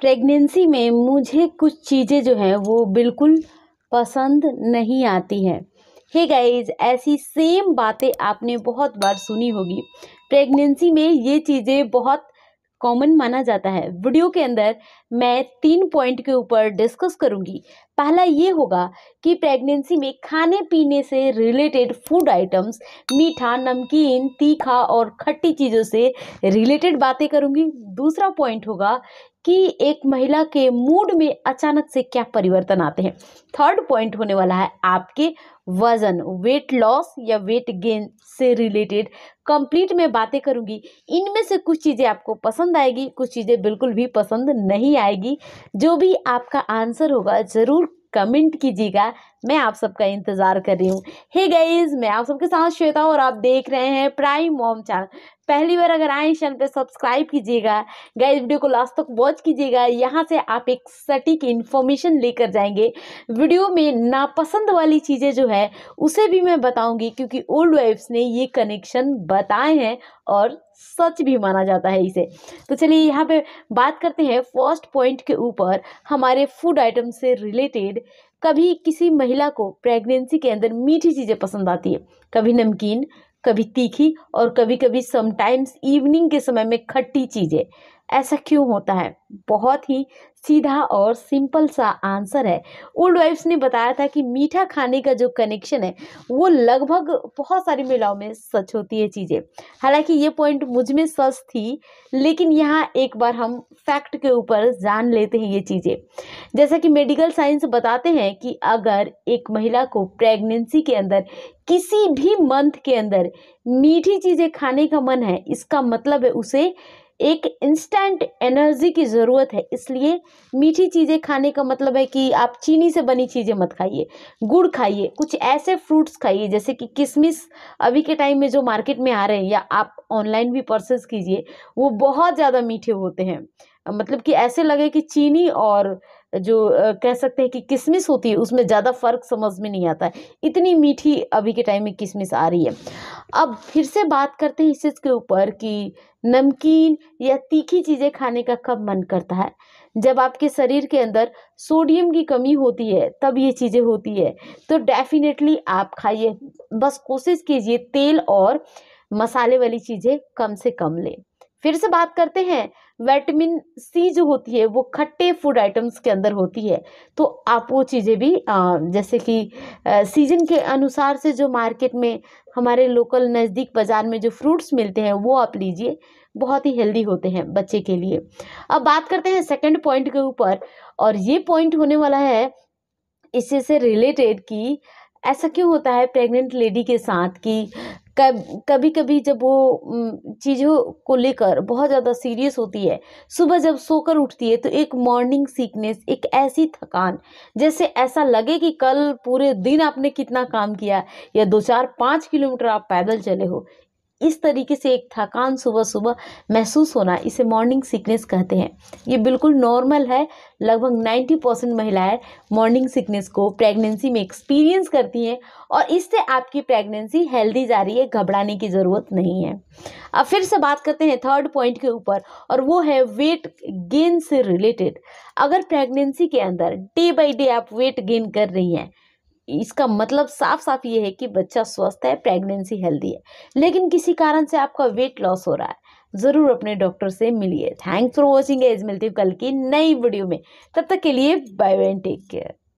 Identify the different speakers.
Speaker 1: Pregnancy में मुझे कुछ चीज़ें जो हैं वो बिल्कुल पसंद नहीं आती हैं। हे गाइज़ ऐसी सेम बातें आपने बहुत बार सुनी होगी। प्रेगनेंसी में ये चीज़ें बहुत कॉमन माना जाता है। वीडियो के अंदर मैं तीन पॉइंट के ऊपर डिस्कस करूँगी। पहला ये होगा कि प्रेगनेंसी में खाने पीने से रिलेटेड फ़ूड आइटम्स मीठा, नमकीन, तीखा और खट्टी चीज़ों से रिलेटेड बातें करूँगी। दूसरा पॉइंट होगा कि एक महिला के मूड में अचानक से क्या परिवर्तन आते हैं। थर्ड पॉइंट होने वाला है आपके वज़न वेट लॉस या वेट गेन से रिलेटेड कंप्लीट में बातें करूँगी। इनमें से कुछ चीज़ें आपको पसंद आएगी, कुछ चीज़ें बिल्कुल भी पसंद नहीं आएगी। जो भी आपका आंसर होगा, ज़रूर कमेंट कीजिएगा मैं आप सबका इंतज़ार कर रही हूँ। हे गाइज़ मैं आप सबके साथ श्वेता और आप देख रहे हैं प्राइम मॉम चैनल पहली बार अगर आए चैनल पे सब्सक्राइब कीजिएगा। गाइज़ वीडियो को लास्ट तक वॉच कीजिएगा। यहाँ से आप एक सटीक इन्फॉर्मेशन लेकर जाएँगे। वीडियो में नापसंद वाली चीज़ें जो है, उसे भी मैं बताऊँगी क्योंकि ओल्ड वाइफ्स ने ये कनेक्शन बताए हैं और सच भी माना जाता है इसे। तो चलिए यहाँ पे बात करते हैं फ़र्स्ट पॉइंट के ऊपर। हमारे फ़ूड आइटम से रिलेटेड कभी किसी महिला को प्रेगनेंसी के अंदर मीठी चीज़ें पसंद आती है। कभी नमकीन, कभी तीखी और कभी कभी समटाइम्स इवनिंग के समय में खट्टी चीज़ें। ऐसा क्यों होता है? बहुत ही सीधा और सिंपल सा आंसर है। ओल्ड वाइफ्स ने बताया था कि मीठा खाने का जो कनेक्शन है, वो लगभग बहुत सारी महिलाओं में सच होती है चीज़ें। हालाँकि ये पॉइंट मुझमें सच थी, लेकिन यहाँ एक बार हम फैक्ट के ऊपर जान लेते हैं ये चीज़ें। जैसा कि मेडिकल साइंस बताते हैं कि अगर एक महिला को प्रेगनेंसी के अंदर, किसी भी मंथ के अंदर मीठी चीज़ें खाने का मन है, इसका मतलब है उसे एक इंस्टेंट एनर्जी की ज़रूरत है। इसलिए मीठी चीज़ें खाने का मतलब है कि आप चीनी से बनी चीज़ें मत खाइए, गुड़ खाइए, कुछ ऐसे फ्रूट्स खाइए, जैसे कि किशमिश अभी के टाइम में जो मार्केट में आ रहे हैं, या आप ऑनलाइन भी परसेस कीजिए, वो बहुत ज़्यादा मीठे होते हैं। मतलब कि ऐसे लगे कि चीनी और जो कह सकते हैं कि किशमिश होती है, उसमें ज़्यादा फ़र्क समझ में नहीं आता। है इतनी मीठी अभी के टाइम में किशमिश आ रही है। अब फिर से बात करते हैं इस चीज़ के ऊपर कि नमकीन या तीखी चीज़ें खाने का कब मन करता है। जब आपके शरीर के अंदर सोडियम की कमी होती है, तब ये चीज़ें होती है। तो डेफिनेटली आप खाइए, बस कोशिश कीजिए तेल और मसाले वाली चीज़ें कम से कम लें। फिर से बात करते हैं विटामिन सी जो होती है, वो खट्टे फ़ूड आइटम्स के अंदर होती है। तो आप वो चीज़ें भी जैसे कि सीज़न के अनुसार से जो मार्केट में हमारे लोकल नज़दीक बाज़ार में जो फ्रूट्स मिलते हैं, वो आप लीजिए। बहुत ही हेल्दी होते हैं बच्चे के लिए। अब बात करते हैं सेकंड पॉइंट के ऊपर, और ये पॉइंट होने वाला है, इससे से रिलेटेड कि ऐसा क्यों होता है प्रेग्नेंट लेडी के साथ कि कभी कभी जब वो चीज़ों को लेकर बहुत ज़्यादा सीरियस होती है, सुबह जब सोकर उठती है तो एक मॉर्निंग सीकनेस, एक ऐसी थकान, जैसे ऐसा लगे कि कल पूरे दिन आपने कितना काम किया, या दो चार पाँच किलोमीटर आप पैदल चले हो इस तरीके से एक थकान सुबह सुबह महसूस होना, इसे मॉर्निंग सिकनेस कहते हैं। ये बिल्कुल नॉर्मल है। लगभग नाइन्टी परसेंट महिलाएँ मॉर्निंग सिकनेस को प्रेगनेंसी में एक्सपीरियंस करती हैं और इससे आपकी प्रेगनेंसी हेल्दी जा रही है, घबराने की ज़रूरत नहीं है। अब फिर से बात करते हैं थर्ड पॉइंट के ऊपर और वो है वेट गेन से रिलेटेड अगर प्रेगनेंसी के अंदर डे बाई डे आप वेट गेन कर रही हैं इसका मतलब साफ़ साफ़ ये है कि बच्चा स्वस्थ है प्रेगनेंसी हेल्दी है। लेकिन किसी कारण से आपका वेट लॉस हो रहा है। ज़रूर अपने डॉक्टर से मिलिए। थैंक्स फॉर वॉचिंग एज मिलती हूँ कल की नई वीडियो में। तब तक के लिए बाय बाय टेक केयर